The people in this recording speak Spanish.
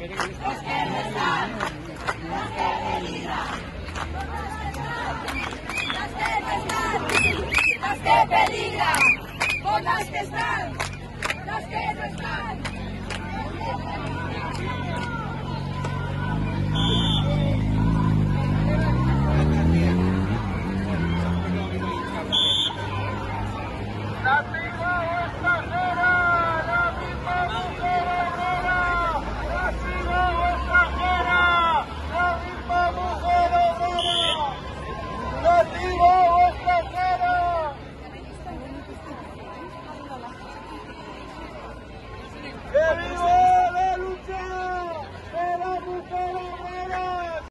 Las que están, las que venida, todas las que están, las que están, las que pedidas, todas las que están.